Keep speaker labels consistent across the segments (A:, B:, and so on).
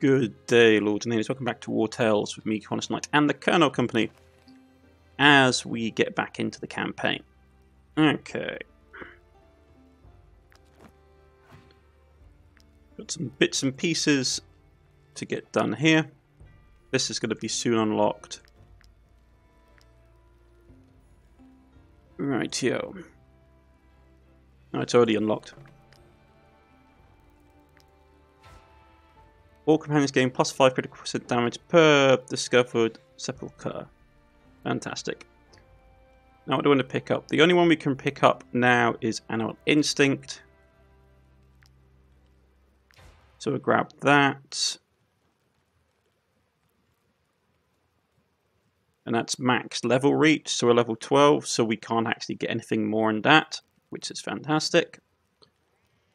A: Good day, Lords and Ladies. Welcome back to Wartales with me, Cornish Knight, and the Colonel Company as we get back into the campaign. Okay. Got some bits and pieces to get done here. This is going to be soon unlocked. Right, yo. No, it's already unlocked. All companions gain plus 5 critical damage per discovered sepulchre. Fantastic. Now what do I want to pick up? The only one we can pick up now is Animal Instinct. So we'll grab that. And that's max level reach, so we're level 12, so we can't actually get anything more than that, which is fantastic.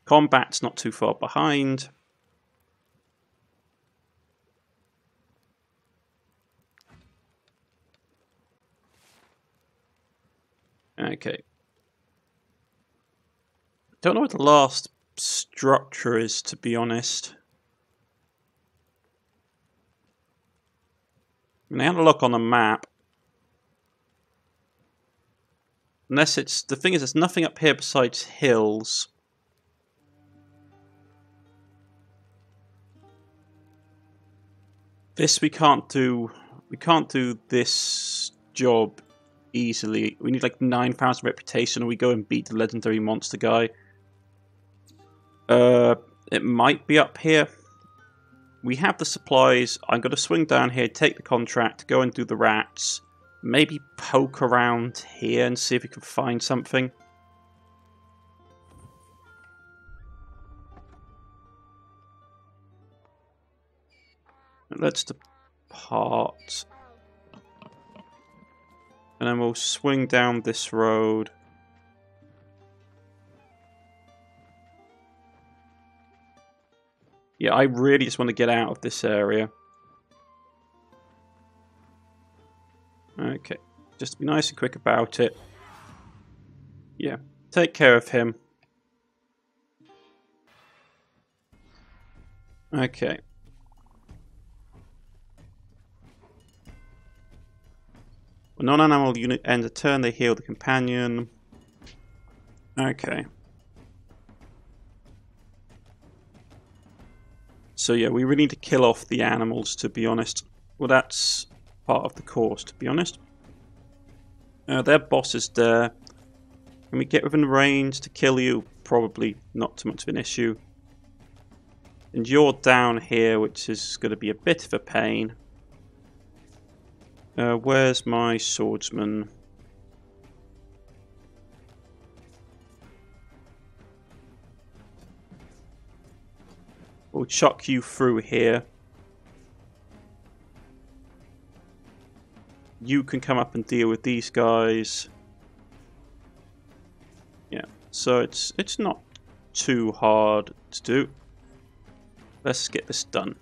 A: Combat's not too far behind. Okay. Don't know what the last structure is, to be honest. I mean, I had a look on the map. Unless it's... The thing is, there's nothing up here besides hills. This we can't do... We can't do this job easily. We need like 9,000 reputation and we go and beat the legendary monster guy. Uh, it might be up here. We have the supplies. I'm going to swing down here, take the contract, go and do the rats. Maybe poke around here and see if we can find something. Let's depart. And then we'll swing down this road. Yeah, I really just want to get out of this area. Okay, just be nice and quick about it. Yeah, take care of him. Okay. When non-animal unit ends a turn, they heal the companion. Okay. So yeah, we really need to kill off the animals, to be honest. Well, that's part of the course, to be honest. Uh, their boss is there. Can we get within range to kill you? Probably not too much of an issue. And you're down here, which is going to be a bit of a pain. Uh, where's my swordsman? We'll chuck you through here. You can come up and deal with these guys. Yeah, so it's it's not too hard to do. Let's get this done.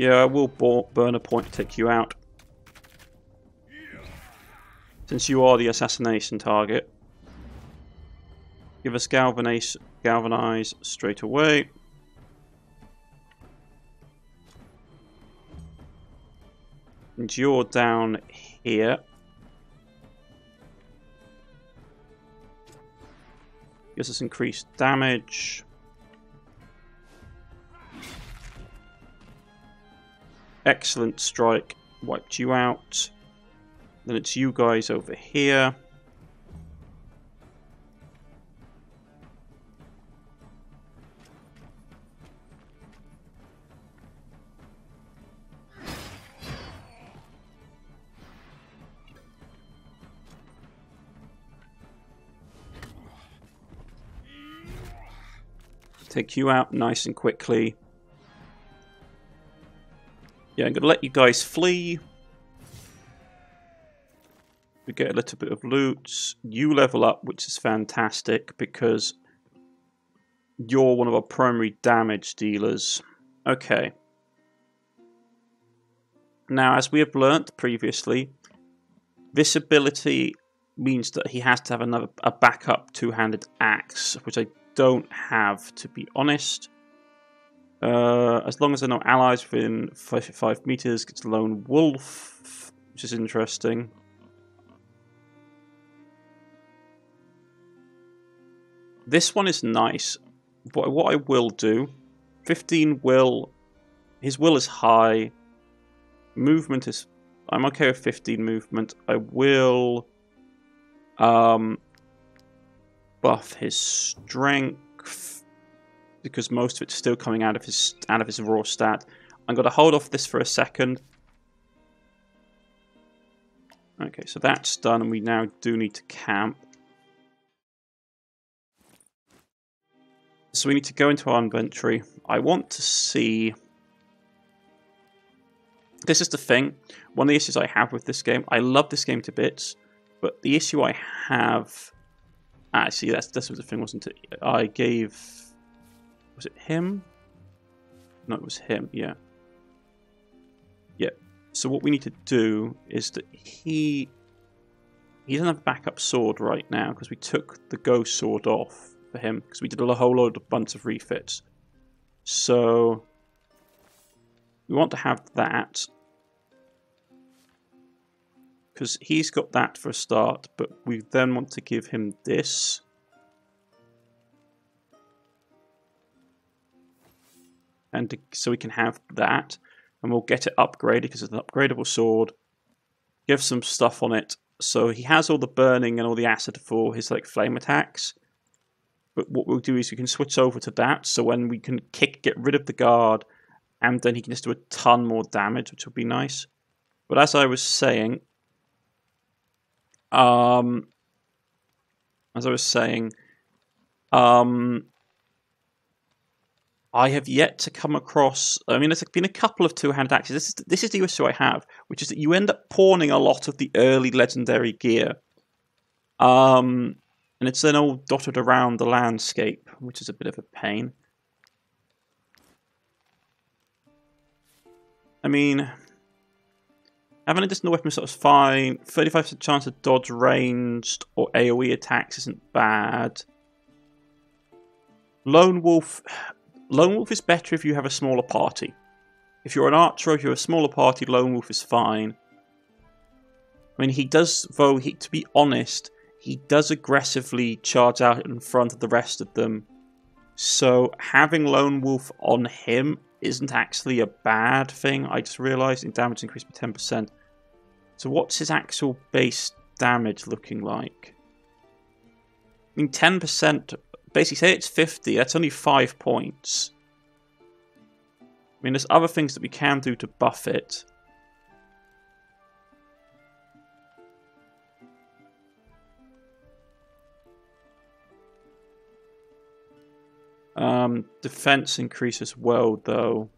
A: Yeah, I will burn a point to take you out. Since you are the assassination target. Give us galvanize, galvanize straight away. And you're down here. Gives us increased damage. Excellent strike. Wiped you out. Then it's you guys over here. Take you out nice and quickly. Yeah, I'm going to let you guys flee. We get a little bit of loot. You level up, which is fantastic because you're one of our primary damage dealers. Okay. Now, as we have learnt previously, this ability means that he has to have another a backup two-handed axe, which I don't have, to be honest. Uh, as long as there are no allies within five, five meters, gets lone wolf, which is interesting. This one is nice. But what I will do, 15 will, his will is high. Movement is, I'm okay with 15 movement. I will um, buff his strength because most of it's still coming out of his out of his raw stat. I'm going to hold off this for a second. Okay, so that's done, and we now do need to camp. So we need to go into our inventory. I want to see... This is the thing. One of the issues I have with this game, I love this game to bits, but the issue I have... Ah, Actually, that's this was the thing, wasn't it? I gave... Was it him? No, it was him, yeah. Yeah. So what we need to do is that he... He doesn't have a backup sword right now because we took the ghost sword off for him because we did a whole load of bunch of refits. So we want to have that because he's got that for a start, but we then want to give him this. And to, so we can have that, and we'll get it upgraded because it's an upgradable sword. Give some stuff on it, so he has all the burning and all the acid for his like flame attacks. But what we'll do is we can switch over to that. So when we can kick, get rid of the guard, and then he can just do a ton more damage, which would be nice. But as I was saying, um, as I was saying, um, I have yet to come across. I mean, there's been a couple of two-handed axes. This is this is the issue I have, which is that you end up pawning a lot of the early legendary gear. Um, and it's then all dotted around the landscape, which is a bit of a pain. I mean, having a distant weapon sort of fine. 35% chance of dodge ranged or AoE attacks isn't bad. Lone Wolf. Lone Wolf is better if you have a smaller party. If you're an archer, if you're a smaller party, Lone Wolf is fine. I mean, he does, though, he, to be honest, he does aggressively charge out in front of the rest of them. So having Lone Wolf on him isn't actually a bad thing. I just realised in damage increased by 10%. So what's his actual base damage looking like? I mean, 10%, basically say it's 50, that's only 5 points. I mean, there's other things that we can do to buff it. Um, defense increase as well, though.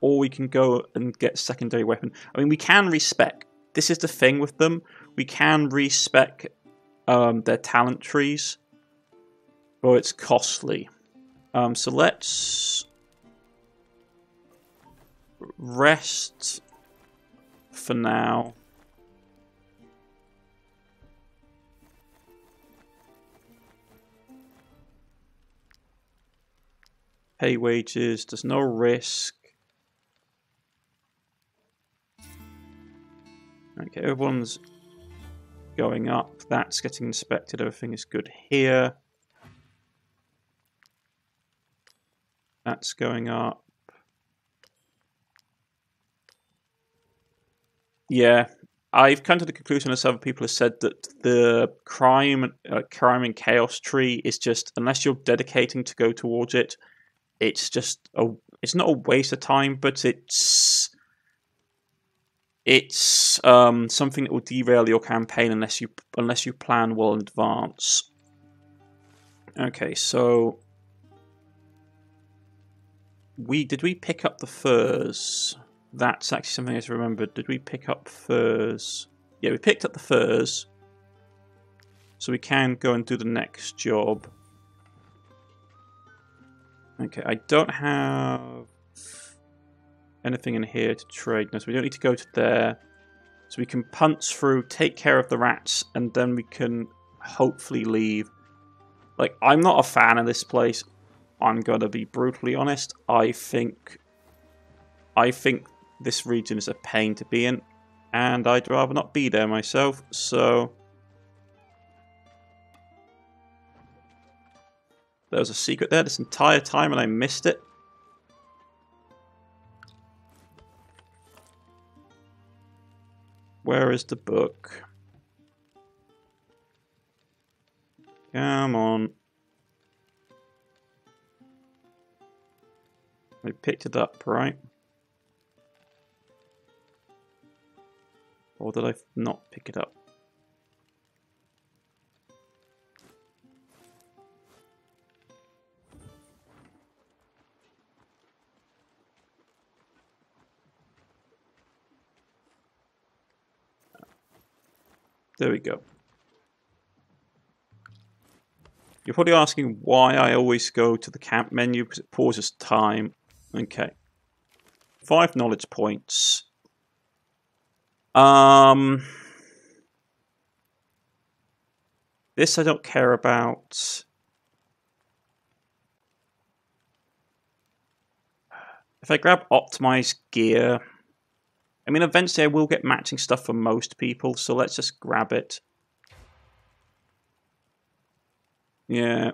A: Or we can go and get secondary weapon. I mean, we can respec. This is the thing with them. We can respec um, their talent trees, but it's costly. Um, so let's rest for now. pay wages, there's no risk. Okay, everyone's going up. That's getting inspected. Everything is good here. That's going up. Yeah, I've come to the conclusion, as other people have said, that the crime, uh, crime and chaos tree is just unless you're dedicating to go towards it, it's just a it's not a waste of time, but it's it's um, something that will derail your campaign unless you unless you plan well in advance. Okay, so we did we pick up the furs? That's actually something I remembered. Did we pick up furs? Yeah, we picked up the furs. So we can go and do the next job. Okay, I don't have anything in here to trade. No, so we don't need to go to there. So we can punch through, take care of the rats, and then we can hopefully leave. Like, I'm not a fan of this place. I'm gonna be brutally honest. I think I think this region is a pain to be in, and I'd rather not be there myself, so There was a secret there this entire time and I missed it. Where is the book? Come on. I picked it up, right? Or did I not pick it up? There we go. You're probably asking why I always go to the camp menu because it pauses time. Okay. Five knowledge points. Um, this I don't care about. If I grab optimized gear, I mean, eventually I will get matching stuff for most people, so let's just grab it. Yeah.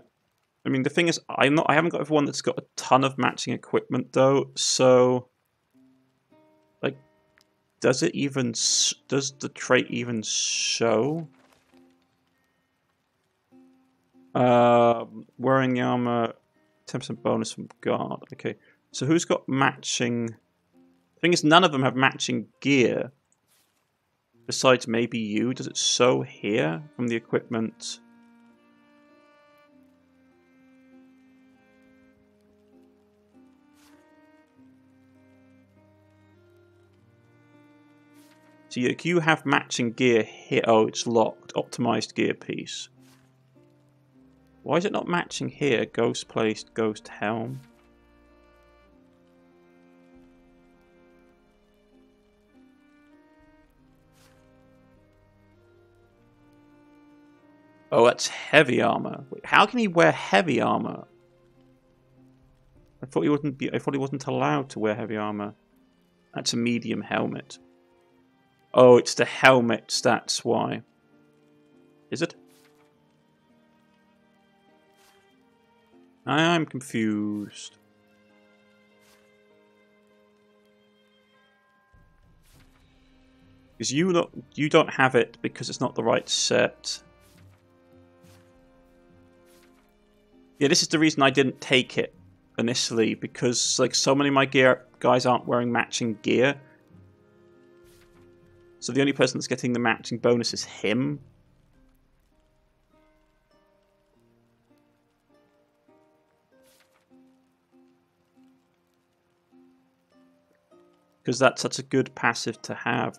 A: I mean, the thing is, I'm not. I haven't got everyone that's got a ton of matching equipment though. So, like, does it even? Does the trait even show? Um, wearing armor, ten percent bonus from guard. Okay, so who's got matching? The thing is, none of them have matching gear. Besides maybe you. Does it show here from the equipment? So you, have matching gear here. Oh, it's locked. Optimized gear piece. Why is it not matching here? Ghost placed, ghost helm. Oh, that's heavy armor. How can he wear heavy armor? I thought he wasn't. Be, I thought he wasn't allowed to wear heavy armor. That's a medium helmet. Oh, it's the helmet. That's why. Is it? I'm confused. Because you don't, you don't have it because it's not the right set. Yeah, this is the reason I didn't take it initially because like so many of my gear guys aren't wearing matching gear. So the only person that's getting the matching bonus is him. Because that's such a good passive to have.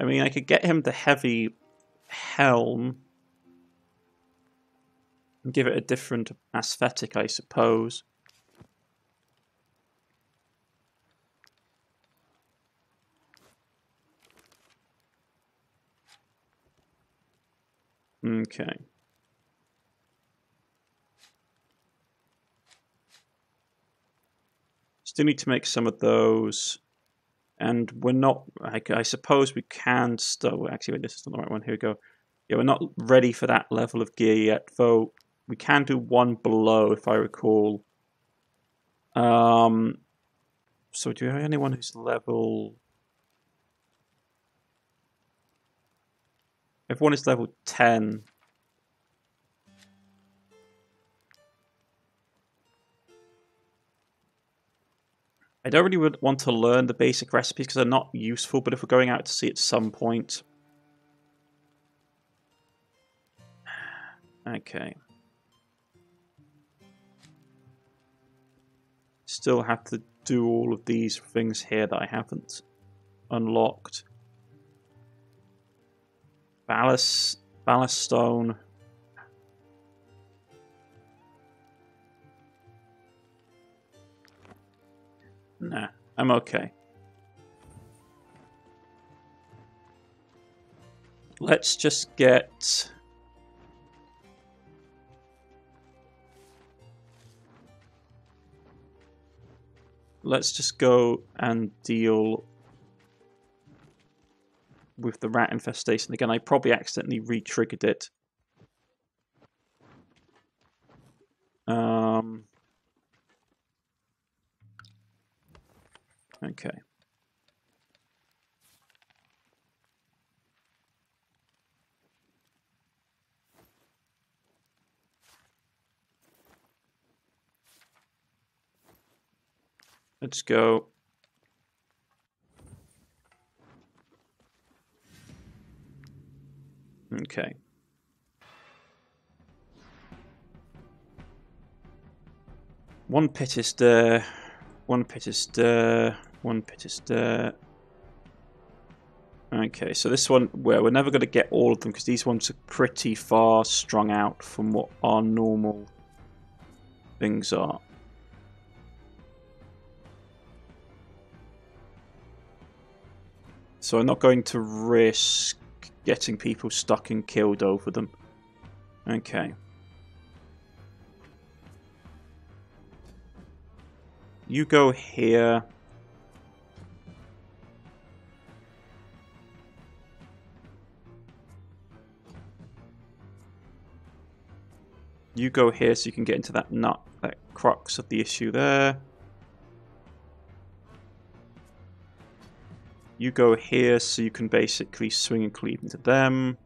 A: I mean, I could get him the heavy helm and give it a different aesthetic, I suppose. Okay. Still need to make some of those. And we're not, I, I suppose we can still, actually, this is not the right one. Here we go. Yeah, we're not ready for that level of gear yet, though we can do one below, if I recall. Um, so do you have anyone who's level... Everyone is level 10. I don't really want to learn the basic recipes because they're not useful, but if we're going out to sea at some point... Okay. still have to do all of these things here that I haven't unlocked. Ballast, ballast stone. Nah, I'm okay. Let's just get... Let's just go and deal with the rat infestation again. I probably accidentally re-triggered it. Um, okay. Let's go. Okay. One pit is there. One pit is there. One pit is there. Okay, so this one, well, we're never going to get all of them because these ones are pretty far strung out from what our normal things are. So I'm not going to risk getting people stuck and killed over them. Okay. You go here. You go here so you can get into that nut, that crux of the issue there. You go here so you can basically swing and cleave into them.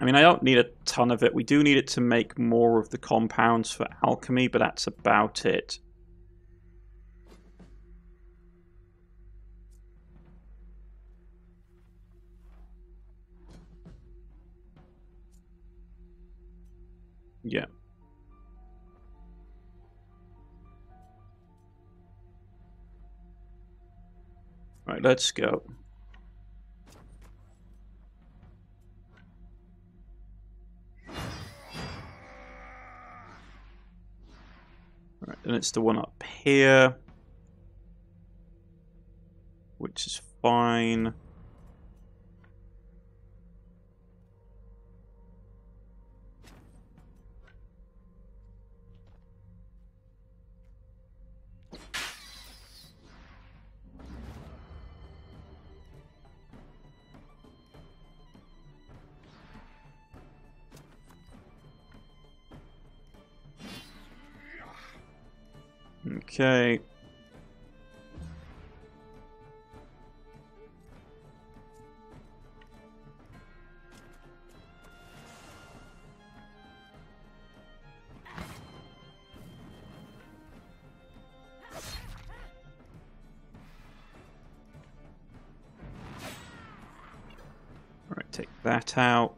A: I mean, I don't need a ton of it. We do need it to make more of the compounds for alchemy, but that's about it. Yeah. Right, let's go. Right, and it's the one up here, which is fine. Okay. Alright, take that out.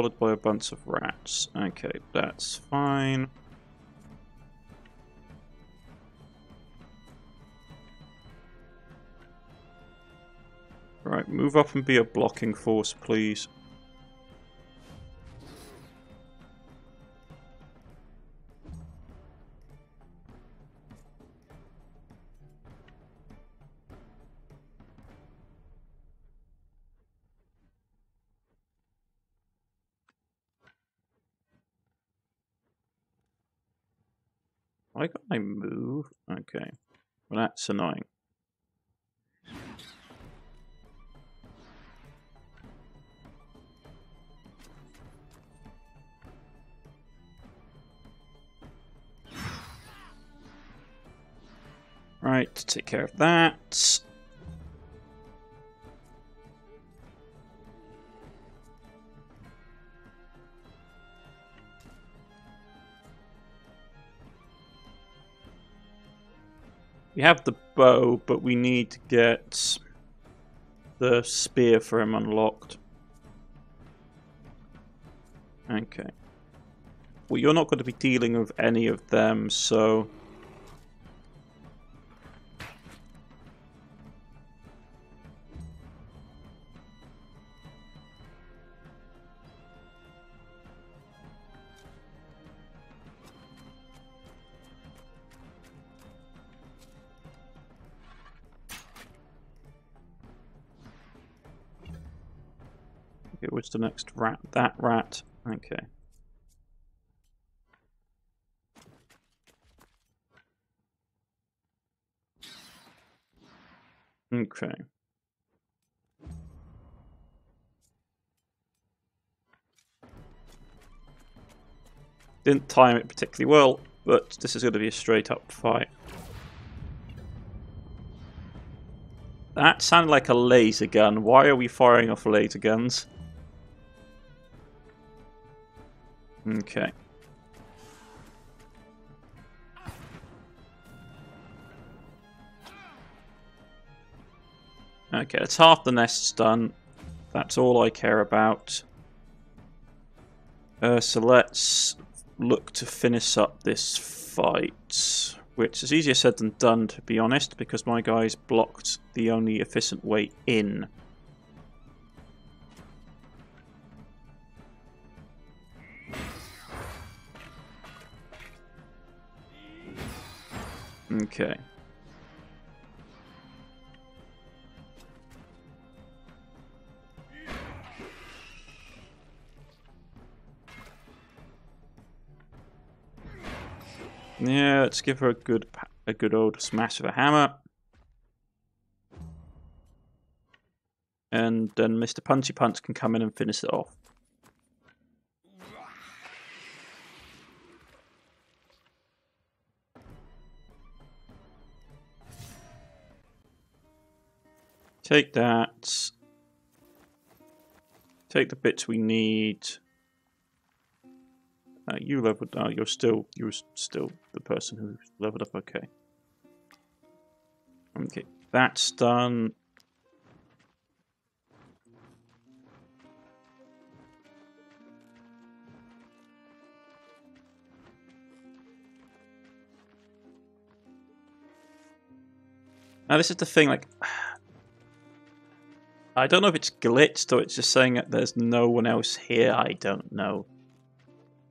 A: Followed by a bunch of rats. Okay, that's fine. Right, move up and be a blocking force, please. That's annoying. Right, take care of that. We have the bow, but we need to get the spear for him unlocked. Okay. Well, you're not going to be dealing with any of them, so... next rat? That rat. Okay. Okay. Didn't time it particularly well, but this is going to be a straight up fight. That sounded like a laser gun. Why are we firing off laser guns? Okay. Okay, that's half the nests done. That's all I care about. Uh, so let's look to finish up this fight, which is easier said than done, to be honest, because my guys blocked the only efficient way in. Okay. Yeah, let's give her a good a good old smash of a hammer. And then Mr. Punchy Punch can come in and finish it off. Take that. Take the bits we need. Uh, you leveled. Uh, you're still. You're still the person who leveled up. Okay. Okay, that's done. Now this is the thing, like, I don't know if it's glitched or it's just saying that there's no one else here, I don't know.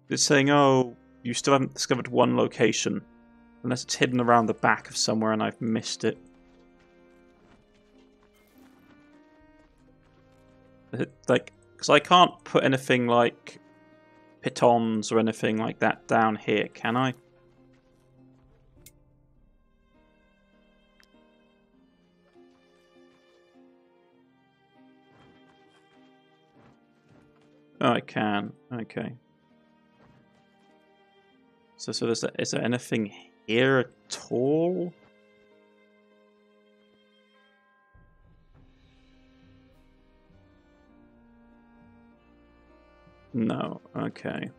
A: It's saying, oh, you still haven't discovered one location. Unless it's hidden around the back of somewhere and I've missed it. it like, because I can't put anything like pitons or anything like that down here, can I? Oh, I can. Okay. So, so is there, is there anything here at all? No, okay.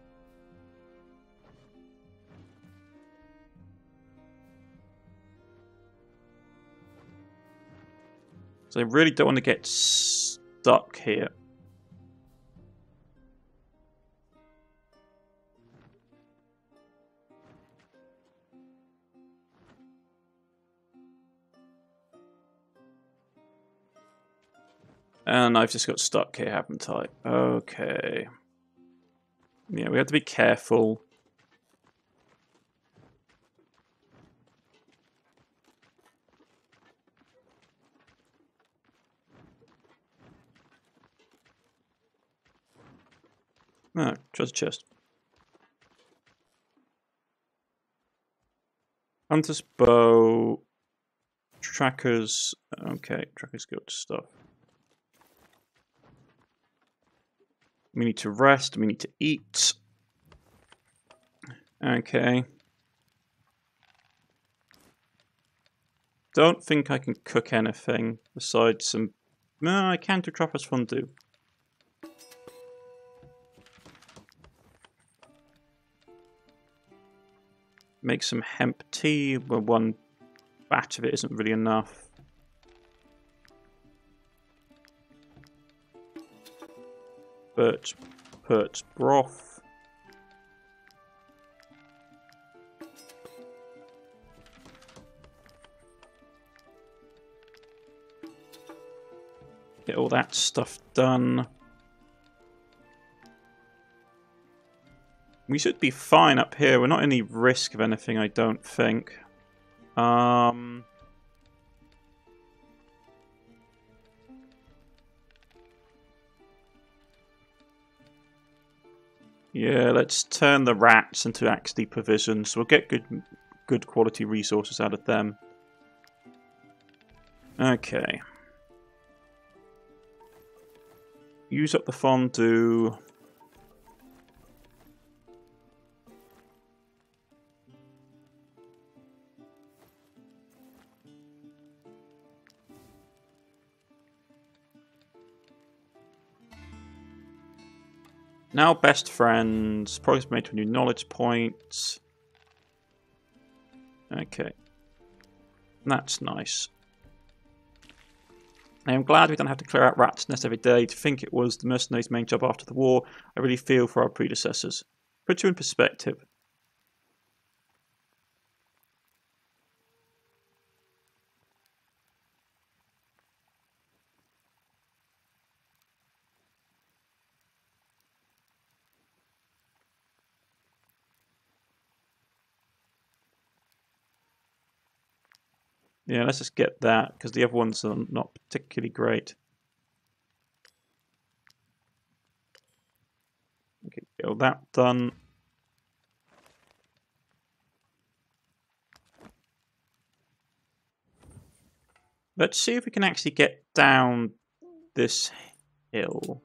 A: So I really don't want to get stuck here. And I've just got stuck here, haven't I? Okay. Yeah, we have to be careful. Ah, treasure chest. Hunter's bow. Trackers. Okay, trackers good stuff. We need to rest. We need to eat. Okay. Don't think I can cook anything besides some... No, I can do Trapper's Fondue. Make some hemp tea, but one batch of it isn't really enough. Birch, perch broth. Get all that stuff done. We should be fine up here. We're not any risk of anything, I don't think. Um... Yeah, let's turn the rats into actually provisions. We'll get good, good quality resources out of them. Okay. Use up the fondue. Now best friends. Progress made to new knowledge point. Okay. That's nice. I am glad we don't have to clear out rats' nests every day. To think it was the mercenaries' main job after the war, I really feel for our predecessors. Put you in perspective. Yeah, let's just get that, because the other ones are not particularly great. Okay, get that done. Let's see if we can actually get down this hill.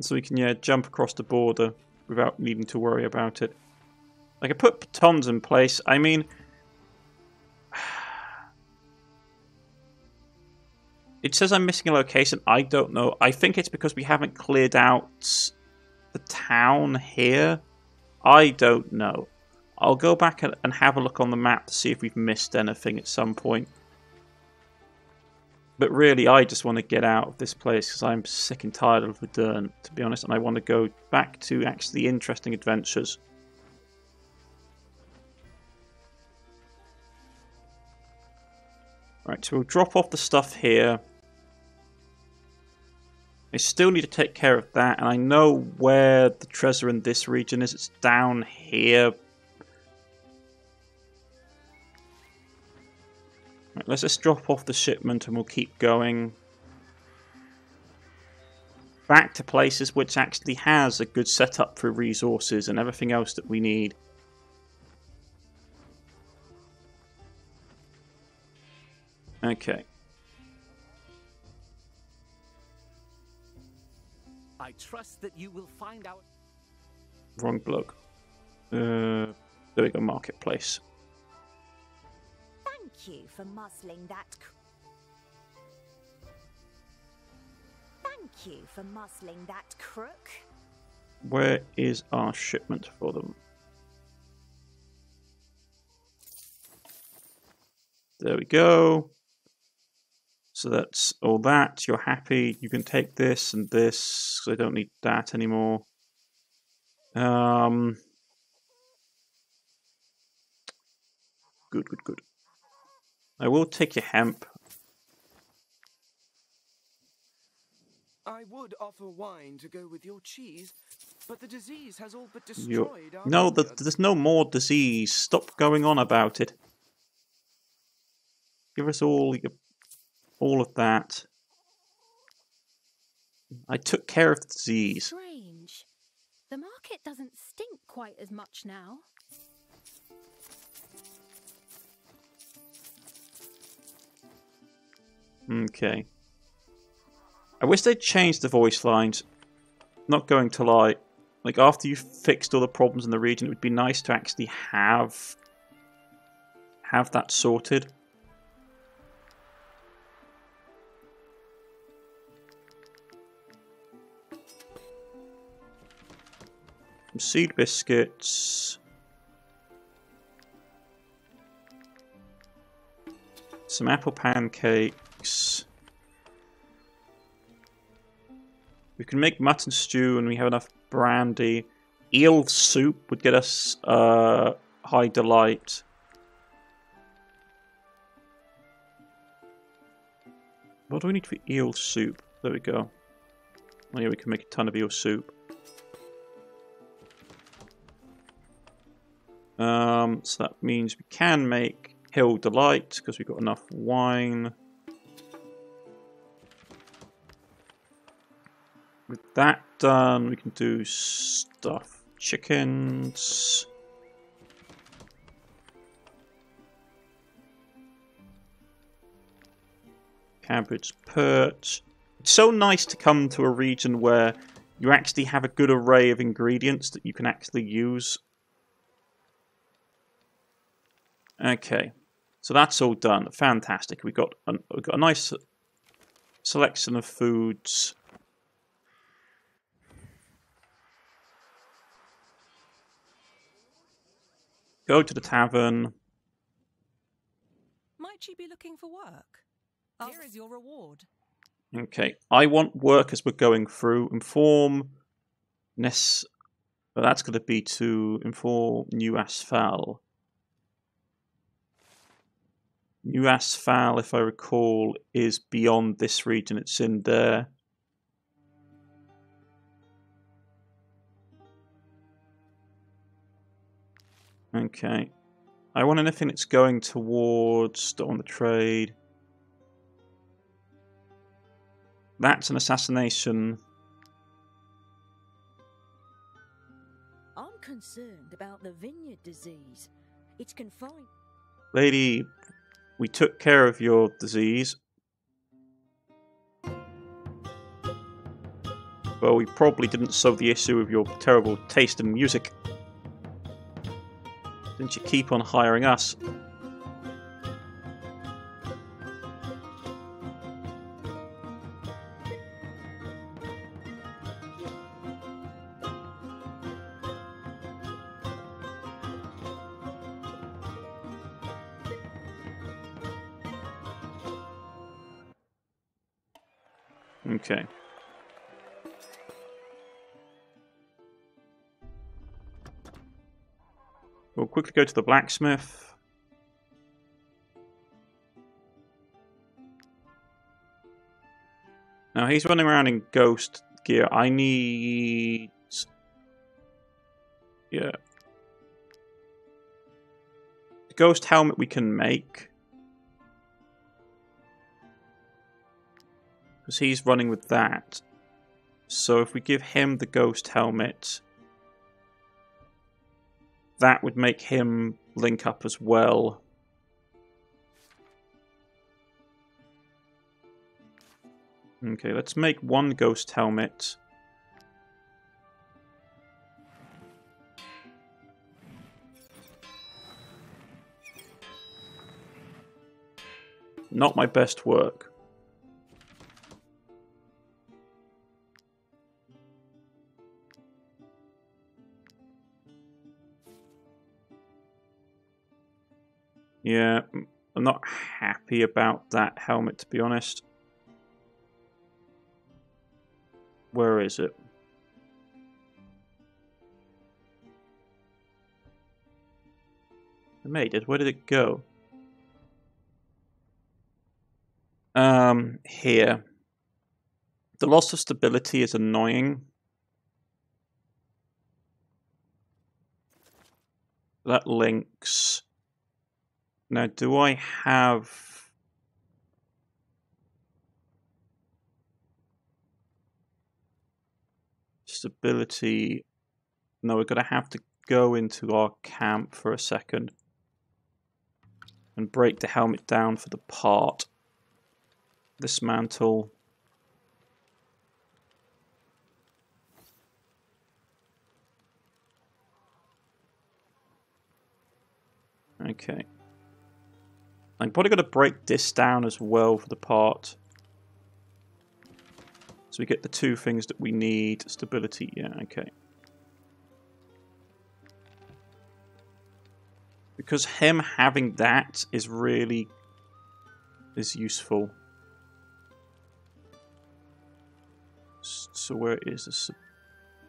A: So we can, yeah, jump across the border without needing to worry about it. I could put pitons in place. I mean... It says I'm missing a location. I don't know. I think it's because we haven't cleared out the town here. I don't know. I'll go back and have a look on the map to see if we've missed anything at some point. But really, I just want to get out of this place because I'm sick and tired of Verdun, to be honest, and I want to go back to actually interesting adventures. Right, so we'll drop off the stuff here. I still need to take care of that, and I know where the treasure in this region is. It's down here, Right, let's just drop off the shipment and we'll keep going back to places which actually has a good setup for resources and everything else that we need. Okay.
B: I trust that you will find out.
A: Wrong bloke. Uh, there we go, marketplace
C: you for muzzling that. Thank you for muzzling that crook.
A: Where is our shipment for them? There we go. So that's all that. You're happy. You can take this and this. I don't need that anymore. Um, good, good, good. I will take your hemp.
D: I would offer wine to go with your cheese, but the disease has all but destroyed
A: You're... our No, the, there's no more disease. Stop going on about it. Give us all all of that. I took care of the disease.
C: Strange. The market doesn't stink quite as much now.
A: Okay. I wish they'd changed the voice lines. Not going to lie. Like, after you've fixed all the problems in the region, it would be nice to actually have... have that sorted. Some seed biscuits. Some apple We can make mutton stew and we have enough brandy. Eel soup would get us uh, high delight. What do we need for eel soup? There we go. Oh yeah, we can make a ton of eel soup. Um, so that means we can make Hill Delight because we've got enough wine. With that done, we can do stuff. Chickens. Cabbage perch. It's so nice to come to a region where you actually have a good array of ingredients that you can actually use. Okay, so that's all done. Fantastic. We got a, we got a nice selection of foods. Go to the tavern.
E: Might you be looking for work? Here is your reward.
A: Okay, I want work as we're going through. Inform Ness. But that's going to be to inform New Asphal. New Asphal, if I recall, is beyond this region. It's in there. Okay. I want anything that's going towards on the trade. That's an assassination.
F: I'm concerned about the vineyard disease. It's confined.
A: Lady, we took care of your disease. Well, we probably didn't solve the issue of your terrible taste in music. Didn't you keep on hiring us? Go to the blacksmith. Now he's running around in ghost gear. I need... Yeah. The ghost helmet we can make. Because he's running with that. So if we give him the ghost helmet, that would make him link up as well. Okay, let's make one ghost helmet. Not my best work. Yeah, I'm not happy about that helmet, to be honest. Where is it? I made it. Where did it go? Um, here. The loss of stability is annoying. That links. Now, do I have... Stability... No, we're going to have to go into our camp for a second. And break the helmet down for the part. Dismantle. Okay. I'm probably going to break this down as well for the part. So we get the two things that we need. Stability, yeah, okay. Because him having that is really is useful. So where is the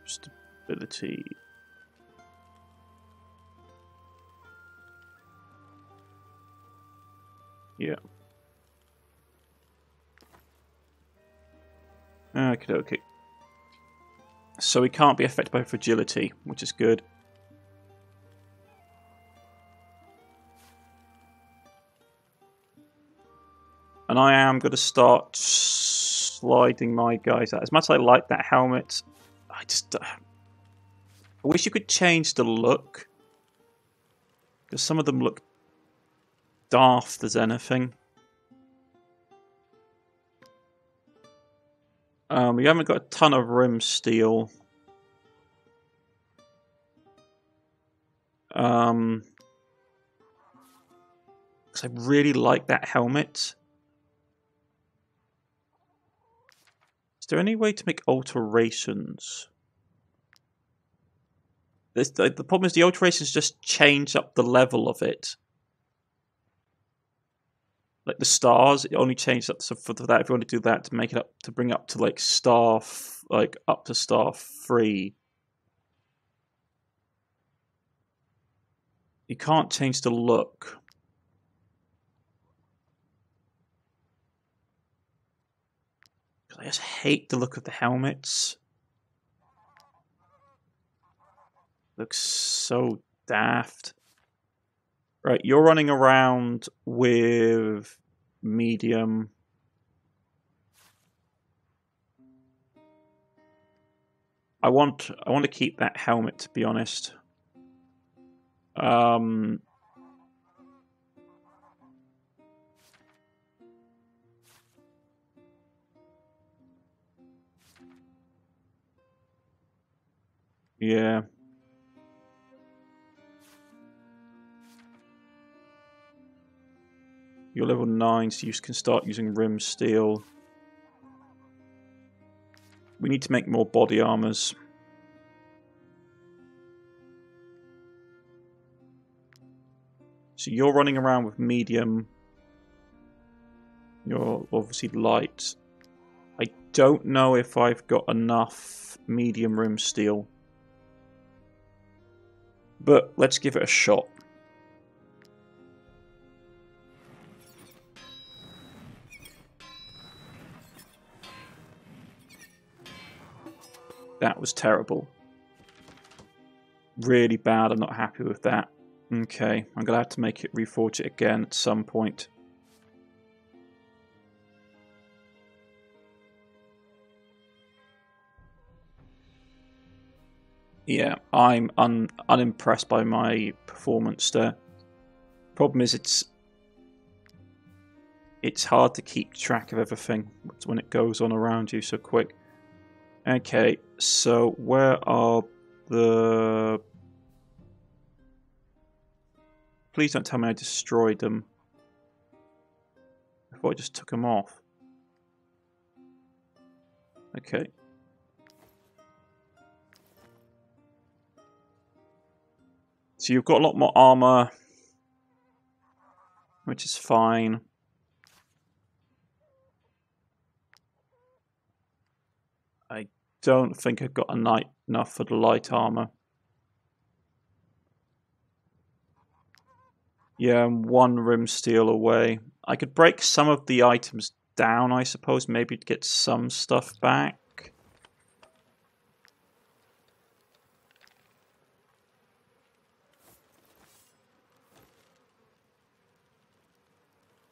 A: stability? Yeah. Okay, okay. So he can't be affected by fragility, which is good. And I am going to start sliding my guys out. As much as I like that helmet, I just... Uh, I wish you could change the look. Because some of them look daft as anything. Um, we haven't got a ton of rim steel. Um, because I really like that helmet. Is there any way to make alterations? This, the, the problem is the alterations just change up the level of it. Like the stars, it only changes up. So for that, if you want to do that to make it up to bring up to like star, f- like up to star three, you can't change the look. I just hate the look of the helmets. Looks so daft. Right, you're running around with medium. I want I want to keep that helmet to be honest. Um Yeah. You're level 9, so you can start using rim steel. We need to make more body armors. So you're running around with medium. You're obviously light. I don't know if I've got enough medium rim steel. But let's give it a shot. That was terrible. Really bad, I'm not happy with that. Okay, I'm going to have to make it reforge it again at some point. Yeah, I'm un unimpressed by my performance there. Problem is, it's it's hard to keep track of everything when it goes on around you so quick. Okay, so where are the... Please don't tell me I destroyed them. I thought I just took them off. Okay. So you've got a lot more armor, which is fine. I don't think I've got a knight enough for the light armor. Yeah, I'm one rim steel away. I could break some of the items down, I suppose, maybe get some stuff back.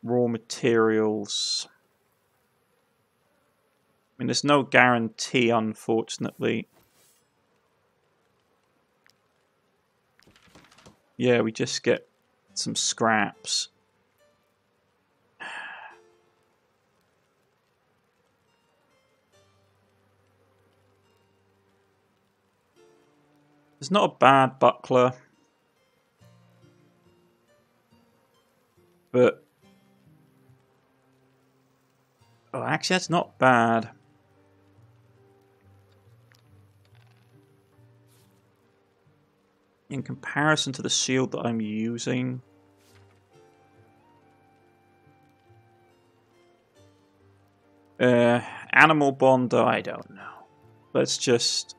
A: raw materials. There's no guarantee, unfortunately. Yeah, we just get some scraps. It's not a bad buckler. But Oh, actually, that's not bad. In comparison to the shield that I'm using. Uh, animal bond, I don't know. Let's just...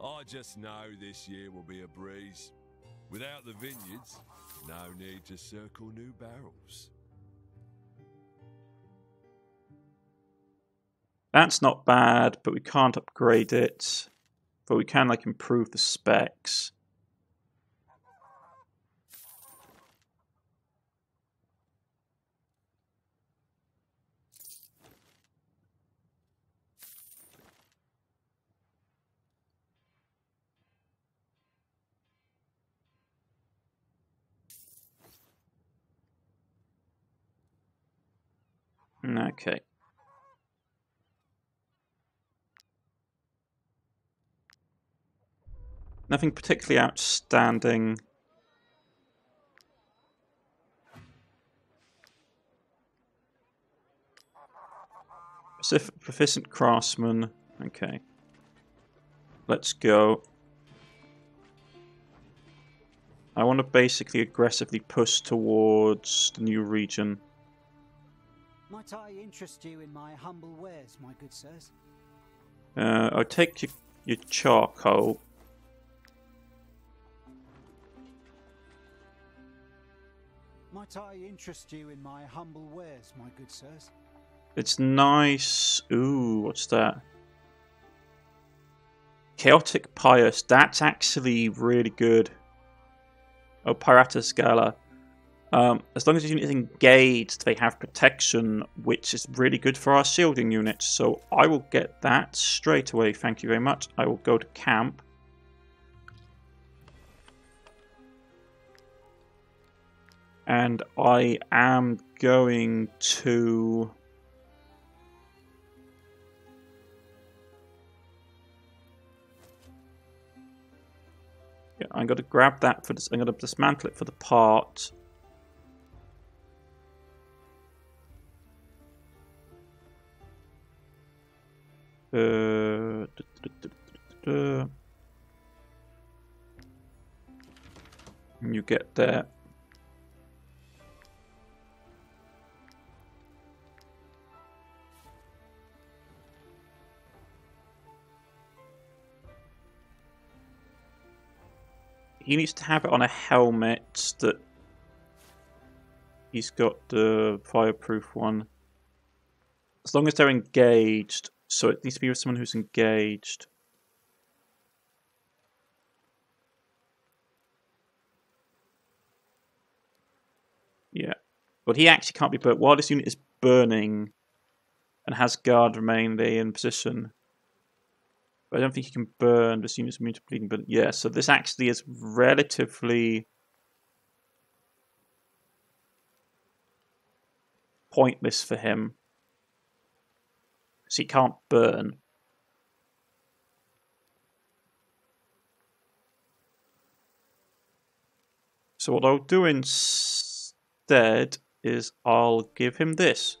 G: I just know this year will be a breeze. Without the vineyards, no need to circle new barrels.
A: That's not bad, but we can't upgrade it. But we can like improve the specs. Okay. Nothing particularly outstanding. Proficient craftsman. Okay. Let's go. I want to basically aggressively push towards the new region.
H: Might I interest you in my humble wares, my good sirs?
A: Uh, I'll take your, your charcoal.
H: Might I interest you in my humble wares, my good sirs?
A: It's nice. Ooh, what's that? Chaotic Pious. That's actually really good. Oh, Piratus Gala. Um, as long as the unit is engaged, they have protection, which is really good for our shielding units. So I will get that straight away. Thank you very much. I will go to camp. And I am going to... Yeah, I'm going to grab that for this. I'm going to dismantle it for the part. He needs to have it on a helmet that he's got the fireproof one. As long as they're engaged, so it needs to be with someone who's engaged. Yeah. But he actually can't be burnt. While this unit is burning and has guard remaining in position, but I don't think he can burn this unit's immune to bleeding. But yeah, so this actually is relatively pointless for him. Because he can't burn. So what I'll do instead is I'll give him this.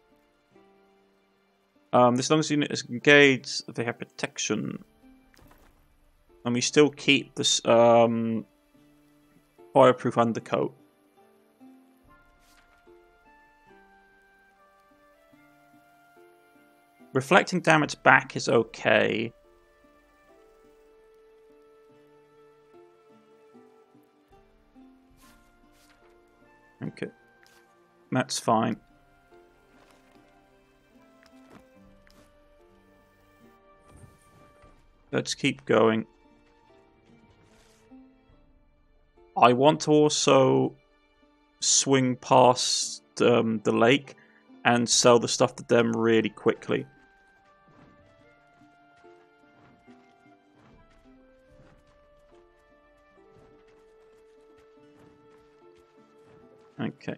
A: Um, as long as the unit is engaged, they have protection. And we still keep this um, fireproof undercoat. Reflecting damage back is okay. Okay. That's fine. Let's keep going. I want to also swing past um, the lake and sell the stuff to them really quickly. Okay,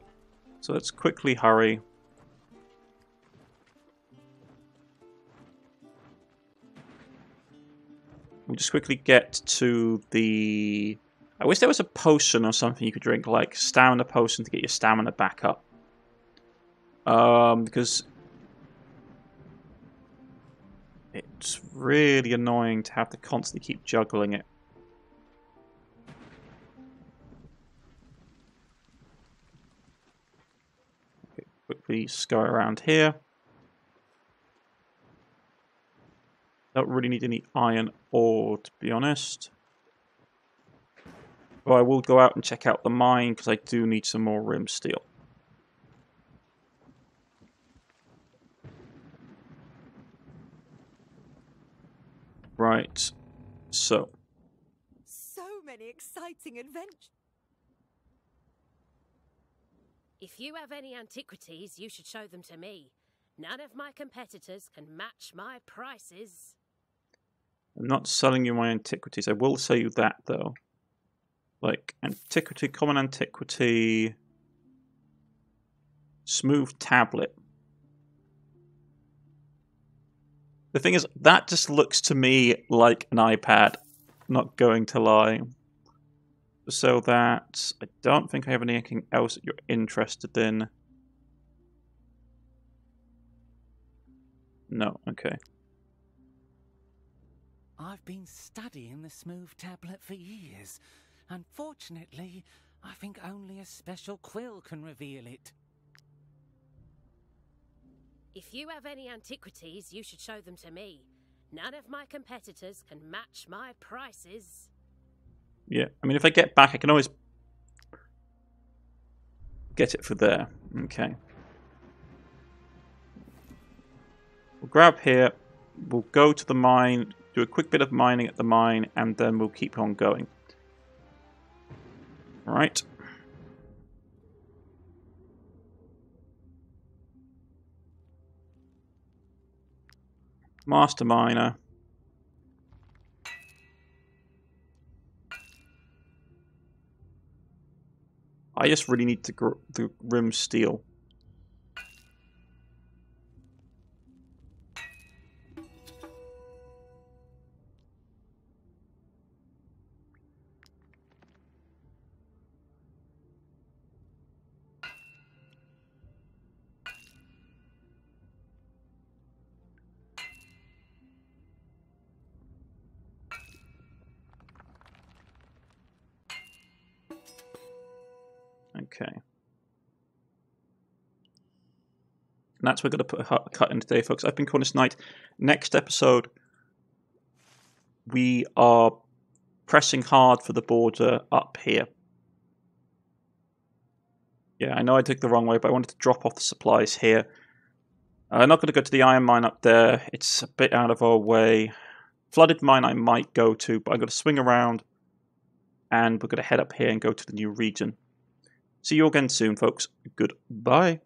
A: so let's quickly hurry. We'll just quickly get to the... I wish there was a potion or something you could drink, like stamina potion to get your stamina back up. Um, because it's really annoying to have to constantly keep juggling it. Quickly scurry around here. Don't really need any iron ore, to be honest. But I will go out and check out the mine, because I do need some more rim steel. Right, so.
E: So many exciting adventures.
I: If you have any antiquities, you should show them to me. None of my competitors can match my prices.
A: I'm not selling you my antiquities. I will sell you that, though. Like, antiquity, common antiquity, smooth tablet. The thing is, that just looks to me like an iPad. Not going to lie. So that I don't think I have anything else that you're interested in. No, okay.
B: I've been studying the smooth tablet for years. Unfortunately, I think only a special quill can reveal it.
I: If you have any antiquities, you should show them to me. None of my competitors can match my prices.
A: Yeah, I mean, if I get back, I can always get it for there. Okay. We'll grab here. We'll go to the mine, do a quick bit of mining at the mine, and then we'll keep on going. Right. Master Miner. I just really need to the rim steel. That's where we're going to put a cut in today, folks. I've been Cornish Knight. Next episode, we are pressing hard for the border up here. Yeah, I know I took the wrong way, but I wanted to drop off the supplies here. I'm not going to go to the iron mine up there. It's a bit out of our way. Flooded mine I might go to, but I'm going to swing around and we're going to head up here and go to the new region. See you again soon, folks. Goodbye.